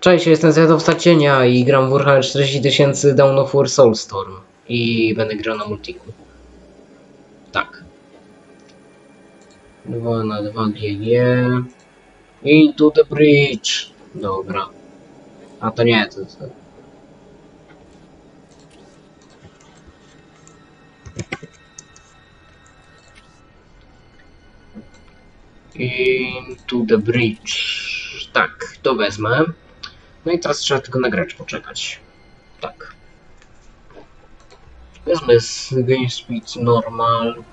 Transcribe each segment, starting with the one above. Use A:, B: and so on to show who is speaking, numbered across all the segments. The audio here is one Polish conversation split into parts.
A: Cześć, jestem Zjadowca Cienia i gram w Warhammer 40 tysięcy Dawn of War Soulstorm. I będę grał na multiku. Tak. 2 na 2 GG. Into the bridge. Dobra. A to nie, to... to... Into the bridge. Tak, to wezmę. No i teraz trzeba tylko na gracz poczekać. Tak. Wezmę z Game Speed normal.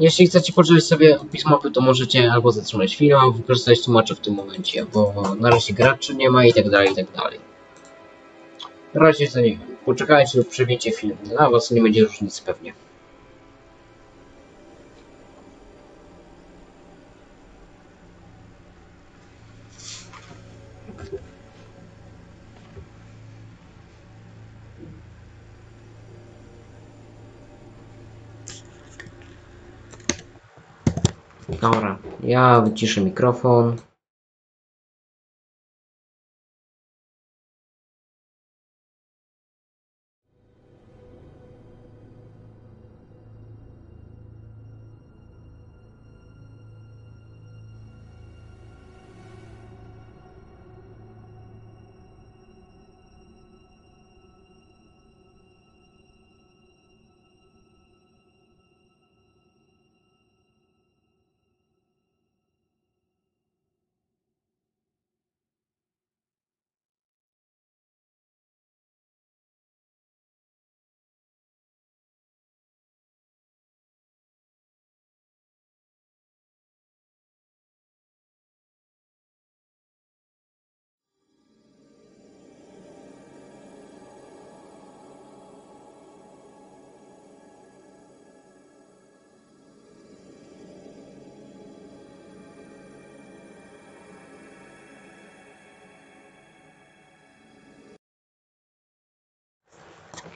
A: Jeśli chcecie poczytać sobie opis mapy, to możecie albo zatrzymać film, albo wykorzystać tłumacza w tym momencie, bo na razie graczy nie ma i tak dalej, i tak dalej. Na razie to nie wiem. Poczekajcie lub przewieźcie film. Dla was nie będzie różnicy pewnie. Dobra, ja wyciszę mikrofon.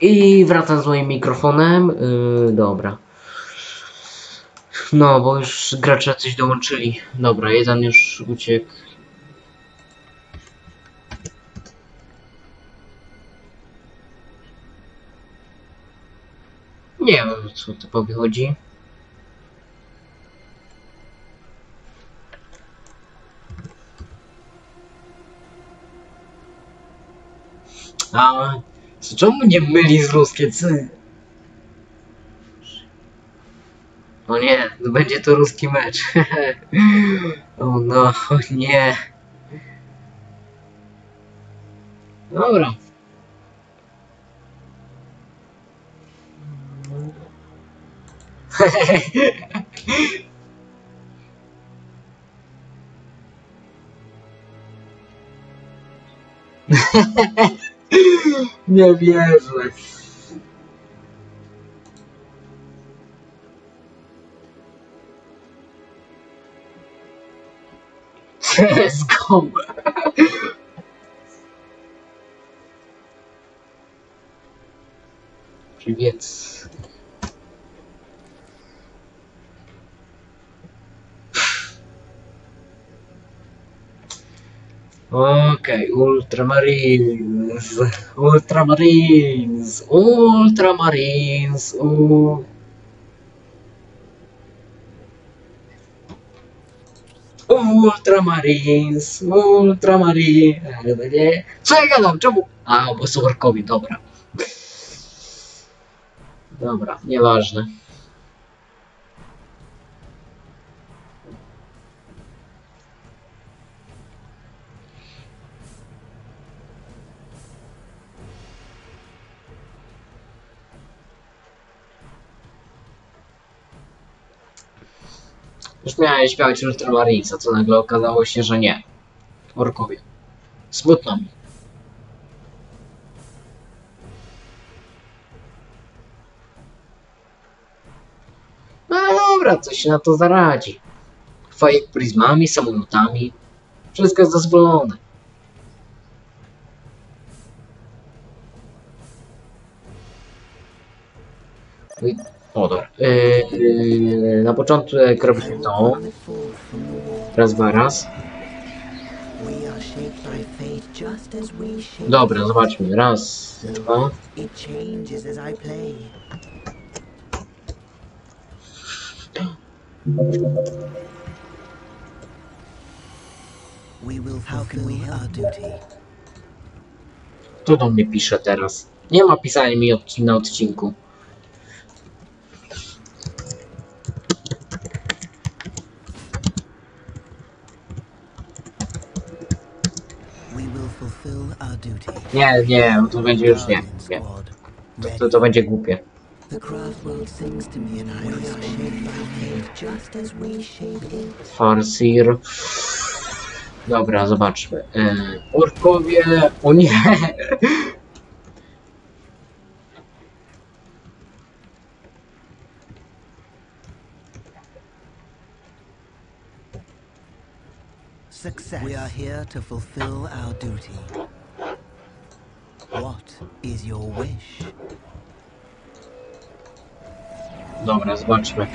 A: I wracam z moim mikrofonem. Yy, dobra. No, bo już gracze coś dołączyli. Dobra, jeden już uciekł. Nie wiem, co typowi chodzi. A, czemu nie myli z ruskie cy? O nie, to będzie to ruski mecz. o no, o nie. Dobra. Nie wierzę. Skąd? Привет. Okej, Ultramarines, Ultramarines, Ultramarines, u... Ultramarines, Ultramarines, nie? Co ja gadam, czemu? A, bo są dobra. Dobra, nieważne. Już miałem śpiewać Ultramarines, co nagle okazało się, że nie. Orkowie. Smutno mi. No ale dobra, coś się na to zaradzi. Fajek prizmami, samolotami. Wszystko jest dozwolone. Oj, O, dobra. Yy, yy, na początek robimy to. Raz, dwa, raz. Dobra, zobaczmy. Raz, dwa. Kto do mnie pisze teraz? Nie ma pisania mi odci- na odcinku.
B: We will fulfill our duty.
A: Nie, nie, to będzie już nie. nie. To, to, to będzie głupie. Farseer. Dobra, zobaczmy. E, orkowie. O nie!
B: Success. We are here to fulfill our duty. What is your wish?
A: Dobra, zobaczmy.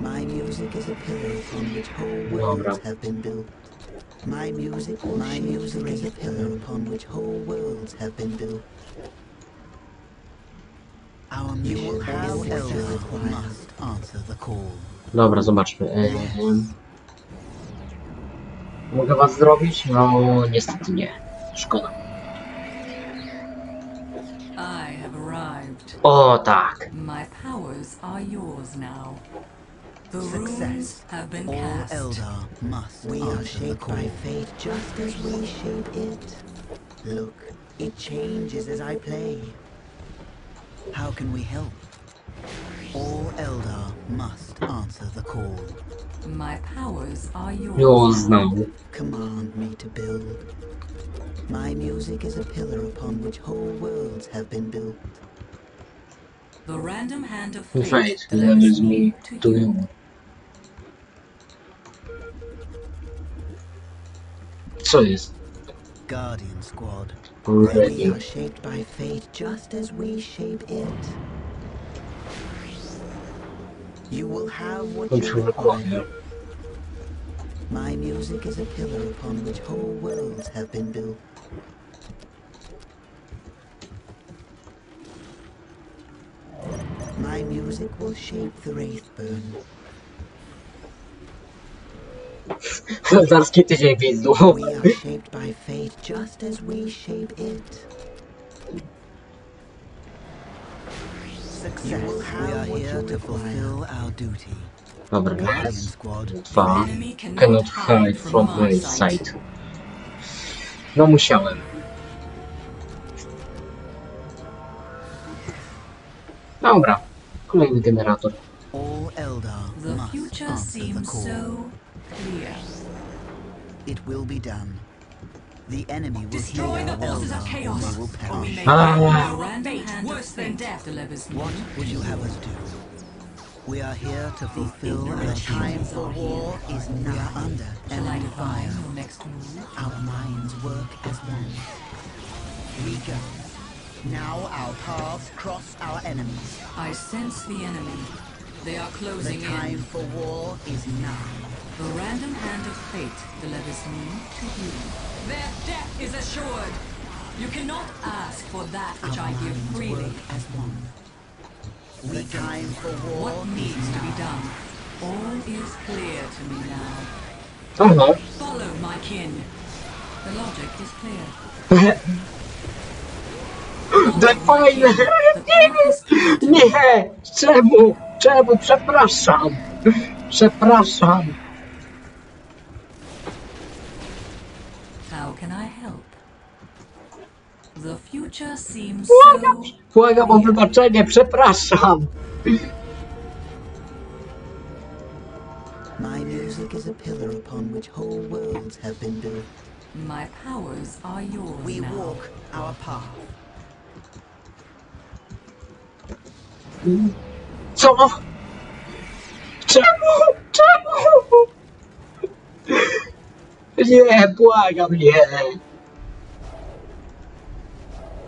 B: My music is a pillar upon which whole worlds have been built. My music, my music is a pillar upon which whole worlds have been built. Our you will have what you require. must answer the call.
A: Dobra, zobaczmy. E, mogę was zrobić? No, niestety nie. Szkoda.
C: I have arrived.
A: O tak.
C: My powers are yours now. The
B: Success.
C: runes have been
B: All
C: cast.
B: Eldar must We are shaped by fate just as we shape it. Look, it changes as I play. How can we help? All Eldar must answer the call.
C: My powers are yours.
A: Yours
C: now.
A: now.
B: Command me to build. My music is a pillar upon which whole worlds have been built.
C: The random hand of fate,
A: Fate
C: delivers
A: delivers me
C: to
A: to
C: you.
A: you. Co jest?
B: Guardian Squad.
A: Ready.
B: We are shaped by fate just as we shape it. You will have what
A: What
B: you
A: you
B: require.
A: Require.
B: My music is a pillar upon which whole worlds have been built. My music will shape the Wraithburn.
A: Zarski tydzień widzu.
B: We are shaped by fate just as we shape it. Success. You will have we are here to fulfill our duty.
A: Dobra,
B: Guardian
A: raz,
B: Squad.
A: dwa.
C: Enemy cannot,
A: Cannot hide from my sight. No musiałem. Dobra. Kolejny generator.
B: All Eldar
C: The future seems so clear.
B: It will be done. The enemy will
C: Destroy the forces of chaos,
B: and will
C: or we
B: perish.
C: may
A: Ah.
C: find the random hand of fate delivers me.
B: What would you have us do? We are here to fulfill our time for war is now. We are under
C: Shall I
B: enemy
C: define
B: fire.
C: your next move?
B: Our minds work as one. We go. Now our paths cross our enemies.
C: I sense the enemy. They are closing in.
B: The time
C: in.
B: for war is now.
C: The random hand of fate delivers me to you. Their death is assured. You cannot ask for that which I give freely.
B: as one. The time for war
C: What needs to be done? All is clear to me now.
A: Aha.
C: Follow my kin. The logic is clear.
A: Fajne!
C: The me.
A: Nie! Czemu? Czemu? Przepraszam! Przepraszam! Błagam,
C: so
A: błagam o wybaczenie, przepraszam.
B: My music is a pillar upon which whole worlds have been built.
C: My powers are yours
B: We
C: now.
B: walk our path.
A: Co? Czemu? Czemu? Nie, błagam, nie.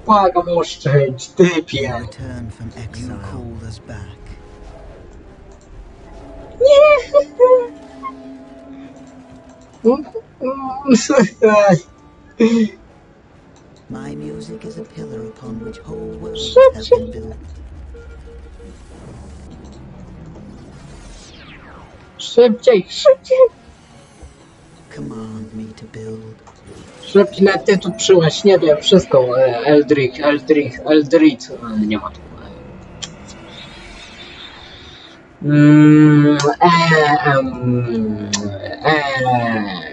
A: Błagam, oszczędź, typie.
B: Return from exile. You called us back.
A: Nie.
B: My music is a pillar upon which whole worlds
A: Shit,
B: have been built.
A: Szybciej, szybciej.
B: Command me to build.
A: Na ty tu przyłaś, nie wiem, wszystko. e, Eldrick, Eldrick, Eldritch. e, Nie ma tu. e. Mm, e. E,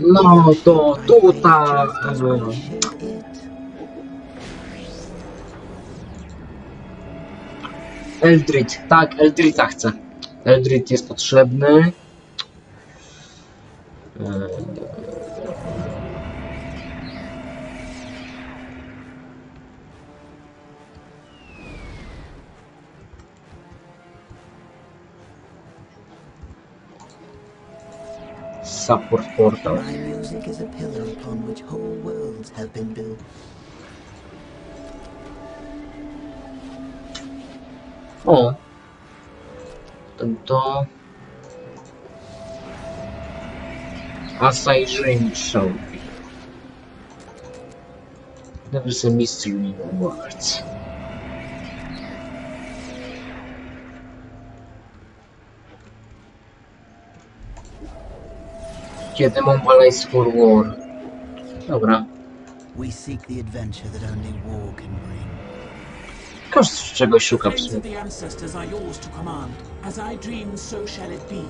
A: no to tutaj. e,
B: Shape it.
A: Eldritch, tak, Eldritcha chcę. Eldritch jest potrzebny. E, Portal.
B: My music is a pillar upon which whole worlds have been built. Oh.
A: O! Ten to... As I dream shall be. There is a mystery in words. Kiedy Montbalaise for War. Dobra.
B: We seek the adventure that only war can bring.
A: Każdy czegoś szuka w
D: Flames
A: sumie.
D: of the ancestors are yours to command. As I dream, so shall it be.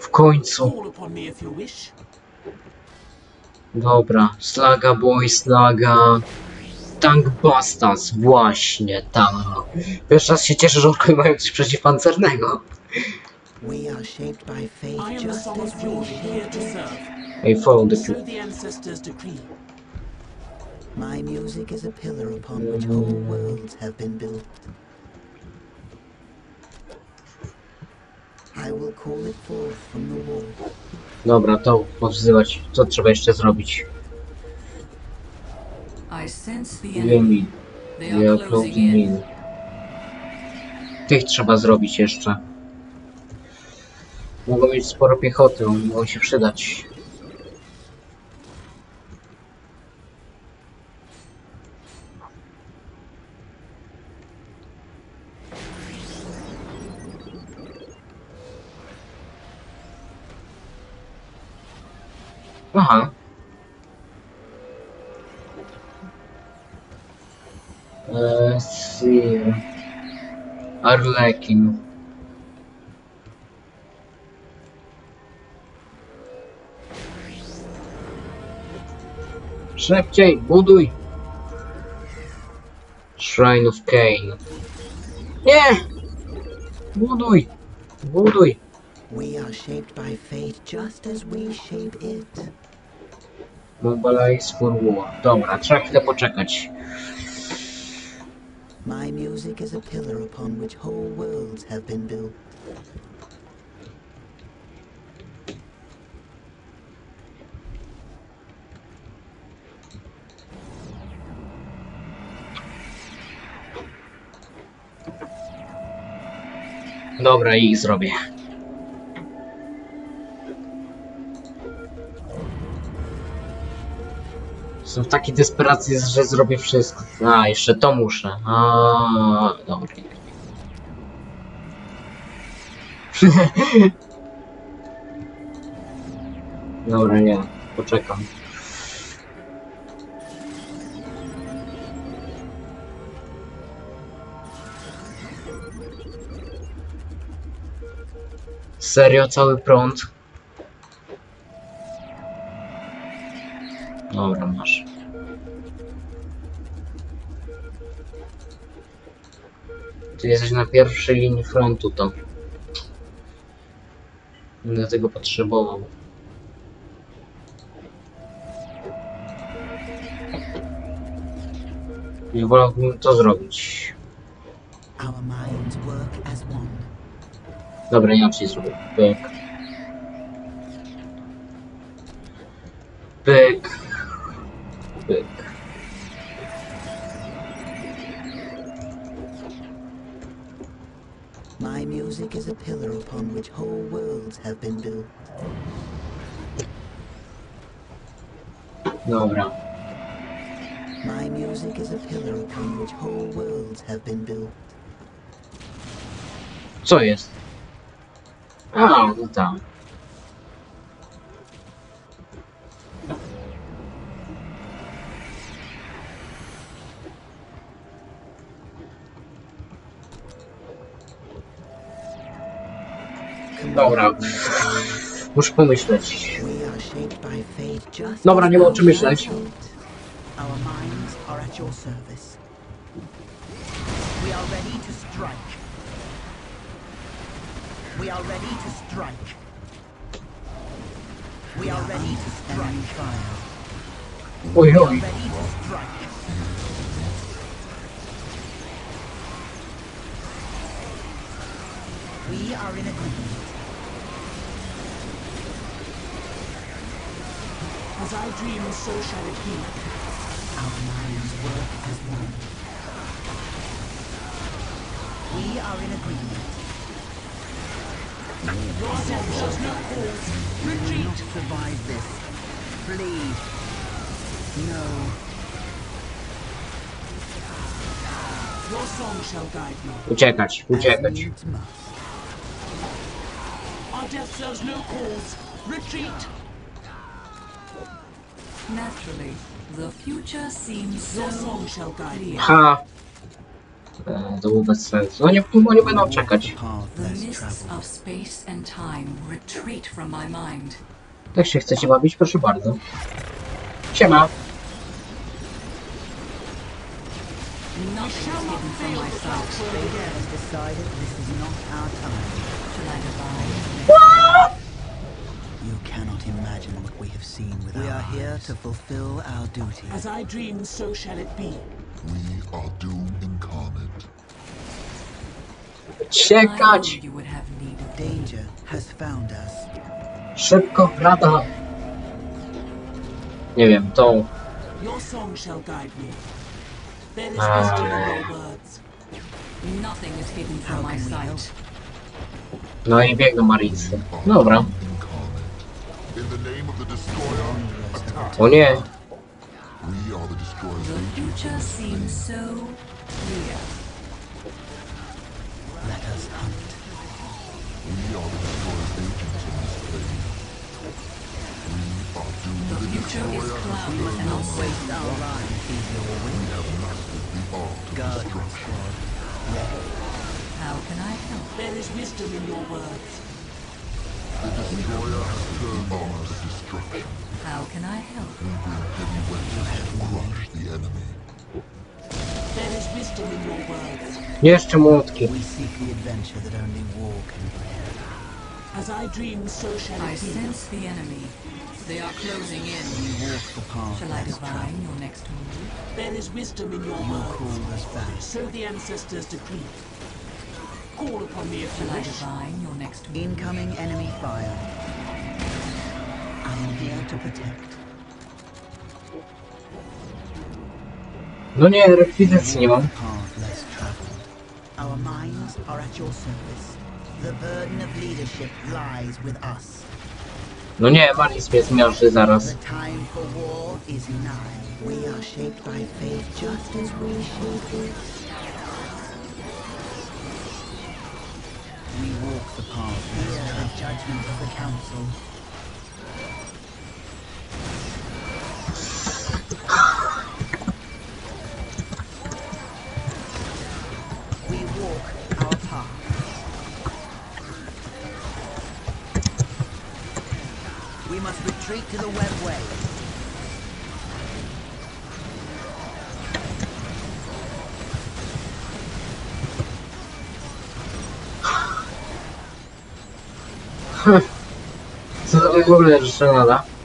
A: W końcu.
D: Call upon me if you wish.
A: Dobra, Slaga Boy, Slaga. Tank Bastas, właśnie, tak. Pierwszy raz się cieszę, że orkowie mają coś przeciwpancernego.
B: We are shaped by
D: I
B: fate
D: am the
B: just
D: Song
B: as we
D: here to serve.
A: Ej, follow the
D: the ancestors decree.
B: My music is a pillar upon which whole worlds have been built. I will call it forth from the wall.
A: Dobra, to powzywać. Co trzeba jeszcze zrobić?
C: I sense the
A: Wiem
C: enemy. They
A: Ja
C: are closing in.
A: in. Tych trzeba zrobić jeszcze. Mogą mieć sporo piechoty, mogą się przydać. Aha. Eee, see. Arlekin. Szybciej, buduj! Shrine of Cain. Nie! Buduj! Buduj!
B: We are shaped by fate just as we shape it.
A: Mobilize for war. Dobra, trzeba chwilę poczekać.
B: My music is a pillar upon which whole worlds have been built.
A: Dobra, ich zrobię. Jestem w takiej desperacji, że zrobię wszystko. A, jeszcze to muszę. A, dobra. Dobra, nie. Poczekam. Serio, cały prąd? Dobra, masz. Ty jesteś na pierwszej linii frontu, to. Będę tego potrzebował. I wolałbym to zrobić. Dobra, inaczej zrobię. Pyk. Pyk. Pyk.
B: My music is a pillar upon which whole worlds have been built.
A: Dobra.
B: My music is a pillar upon which whole worlds have been built.
A: Co jest? A, no tak. Dobra. Muszę pomyśleć. Dobra, nie ma o czym myśleć.
E: We are ready to strike. We are ready to strike. We are ready to strike. We are in agreement.
D: As I dream, so shall it be.
B: Our minds work as one.
E: We are in agreement.
D: Your assumptions no cause.
B: We will
D: Retreat.
B: not survive this. Flee. No.
D: Your song shall guide me.
A: Uciekać, uciekać.
D: Our death serves no cause. Retreat.
C: Naturally, the future seems so
D: Your song shall guide.
A: Ha! To było bez sensu. No nie, bo nie będą czekać. Jak się chcecie bawić, proszę bardzo. Siema.
C: Nothing
B: imagine what we have seen with we are here to fulfill our duty.
D: As I dream, so shall it be.
F: We are doom incarnate.
C: I
A: Uciekać!
C: you would have need of
B: Danger has found us.
A: Szybko, rada! Nie wiem, tą.
D: Your song shall guide me. There is wisdom in your words.
C: Nothing is hidden from my sight.
A: No i biegną Maricy.
F: We are
A: Dobra.
F: Doom incarnate. The name of the destroyer, attack.
A: Oh, o nie!
F: We are the destroyer's
C: The
F: agents
C: future seems so clear.
B: Let us hunt.
F: We are the destroyer's agents on this plane. We are doomed
C: The
F: to the
C: future is
F: destroyer.
C: cloudless and uncertain.
B: Waste our lives
F: We have mastered the art of
B: Guard
F: destruction.
C: How can I help?
D: There is wisdom in your words.
F: The destroyer has the art of destruction.
C: How can I help?
F: We bring heavy weapons to crush the enemy.
D: There is wisdom in your words.
A: Jeszcze młotki.
B: We seek the adventure that only war can bring.
D: As I dream, so shall
C: I
D: it
C: sense the enemy. They are closing in.
B: We walk the path
C: Shall I divine your next move?
D: There is wisdom in your
B: You
D: words.
B: call us back.
D: So the ancestors decreed. Call upon me if you wish.
B: Incoming enemy fire. I am here to protect.
A: No nie, rekwizycji nie mam.
B: Our minds are at your service. The burden of leadership lies with us.
A: No nie, Maris mnie zmiażdży zaraz.
B: The walk the path and hear the judgment of the council. retreat to the webway. 我来吃那个。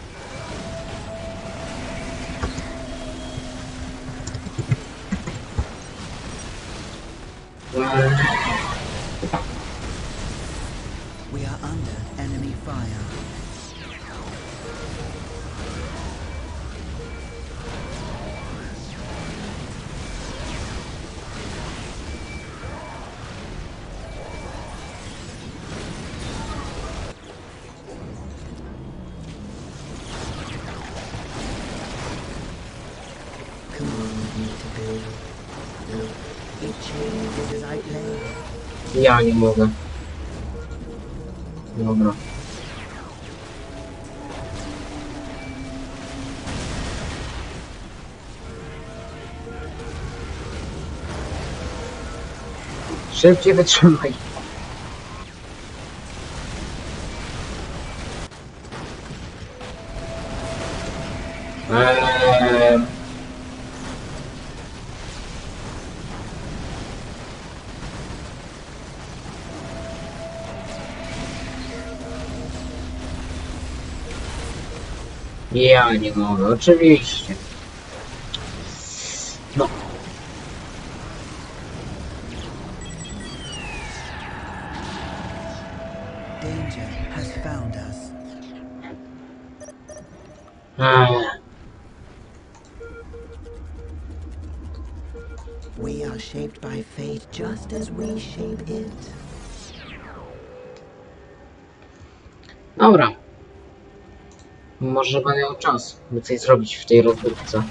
A: Ja nie mogę. Dobra. Szybciej wytrzymaj. Я не могу, oczywiście. Może miał czas, by coś zrobić w tej rozgrywce.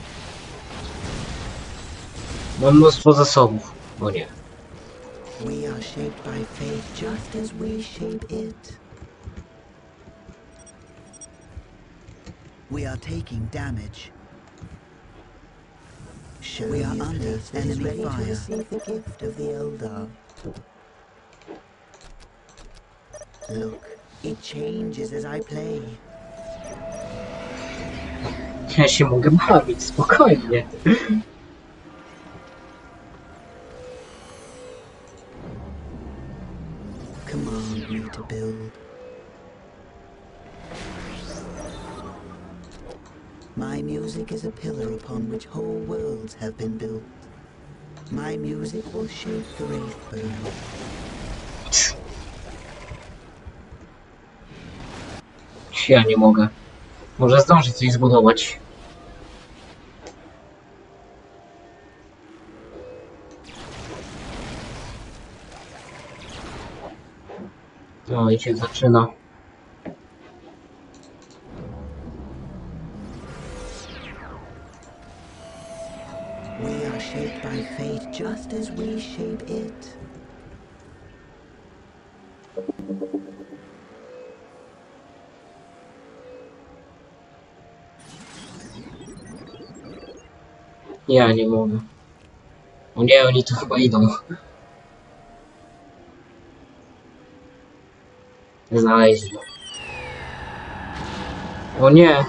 A: Mam mnóstwo zasobów. O nie.
B: We are shaped by fate just as we shape it. We are taking damage. Show we are under enemy fire. receive the gift of the Eldar. Look, it changes as I play.
A: Ja się mogę bawić, spokojnie.
B: Command me to build. My music is a pillar upon which whole worlds have been built. My music will shape the Wraithburn.
A: Ja nie mogę. Może zdążyć coś zbudować. No i się zaczyna.
B: We are shaped by fate just as we shape it.
A: Ja nie mogę. O nie, oni tu chyba idą. Znaleźli. O nie!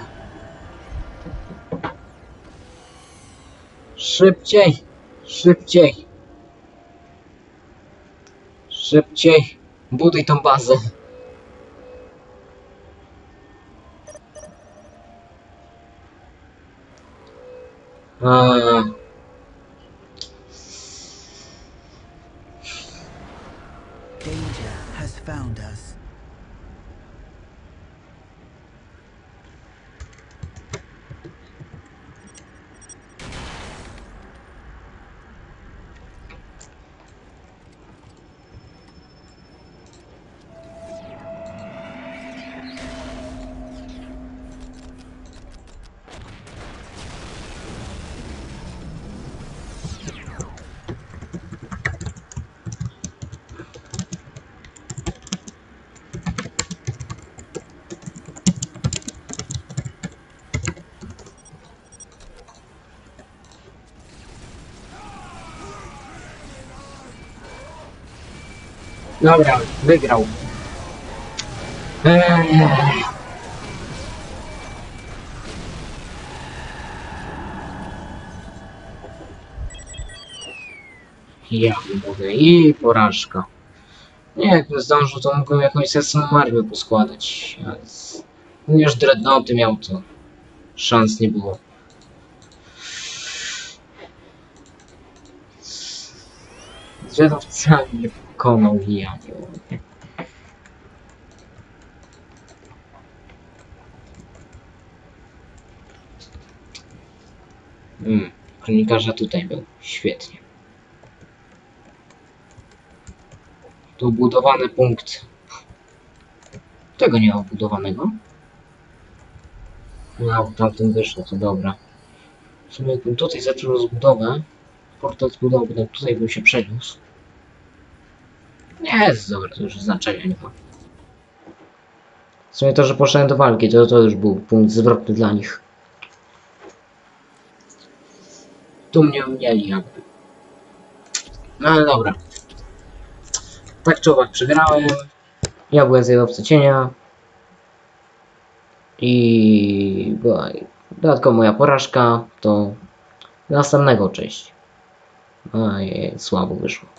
A: Szybciej! Szybciej! Szybciej! Buduj tą bazę.
B: Ah.
A: Dobra, wygrał. Eee. Ja mówię, i porażka. Nie, jakbym zdążył, to mógłbym jakąś sesję Marvel poskładać. Już Dreadnoughty miał to. Szans nie było. Dreadnought nie pokonał i ja nie mówię. Mm, kronikarza tutaj był. Świetnie. Tu budowany punkt. Tego nie ma budowanego. No, w tamtym wyszło, to dobra. W sumie jakbym tutaj zaczął rozbudowę, portal zbudowy, to tutaj bym się przeniósł. Nie, jest to już znaczenia nie ma. W sumie to, że poszedłem do walki, to, to już był punkt zwrotny dla nich. Tu mnie mieli jakby. No ale dobra. Tak czy owak przegrałem. Ja byłem zjadowca cienia. I była dodatkowo moja porażka. To następnego cześć. Ojej, słabo wyszło.